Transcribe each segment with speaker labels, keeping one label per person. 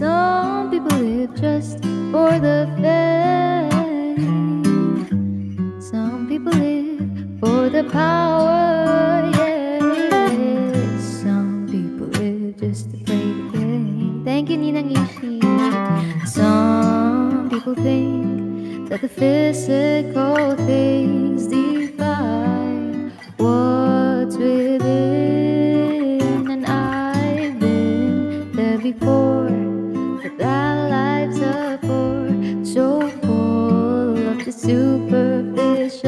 Speaker 1: Some people live just for the fame. Some people live for the power, yeah. Some people live just to play the game. Thank you, Nina Gishi. Some people think that the physical things define what. But that life's a bore, so full of the superficial.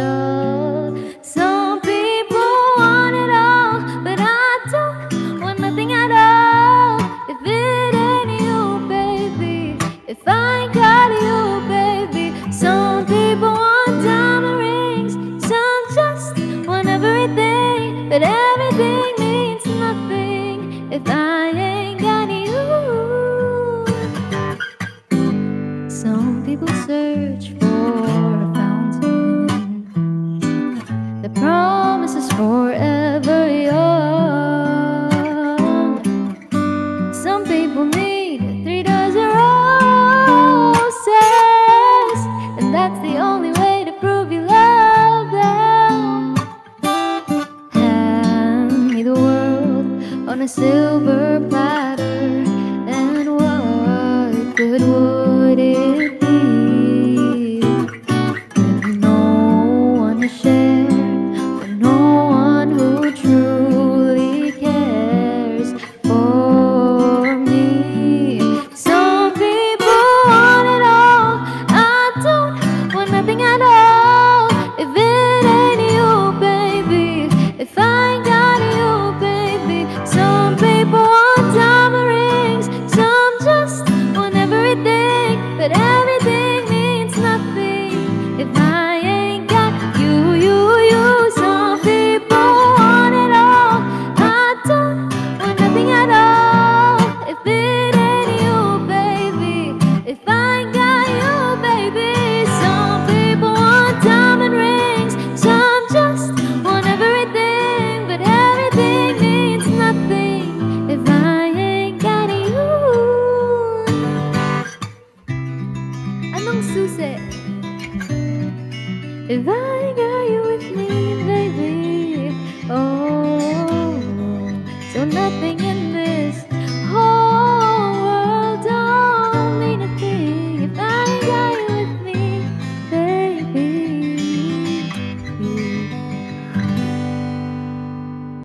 Speaker 1: Some people want it all, but I don't want nothing at all. If it ain't you, baby, if I got you, baby. Some people want diamond rings, some just want everything, but everything means nothing if I people search for a fountain that promises forever young. Some people need three dozen roses, and that's the only way to prove you love them. Hand me the world on a silver platter, one to Anong susi? If I got you with me,